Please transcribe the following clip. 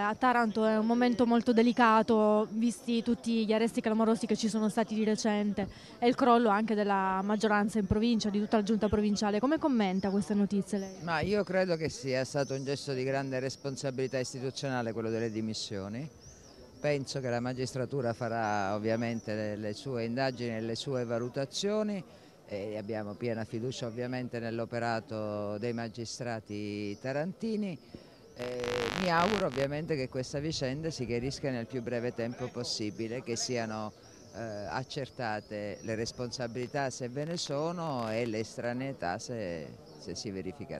A Taranto è un momento molto delicato, visti tutti gli arresti clamorosi che ci sono stati di recente e il crollo anche della maggioranza in provincia, di tutta la giunta provinciale. Come commenta queste notizie lei? Ma io credo che sia stato un gesto di grande responsabilità istituzionale quello delle dimissioni. Penso che la magistratura farà ovviamente le sue indagini e le sue valutazioni e abbiamo piena fiducia ovviamente nell'operato dei magistrati tarantini. Eh, mi auguro ovviamente che questa vicenda si chiarisca nel più breve tempo possibile, che siano eh, accertate le responsabilità se ve ne sono e le estraneità se, se si verificheranno.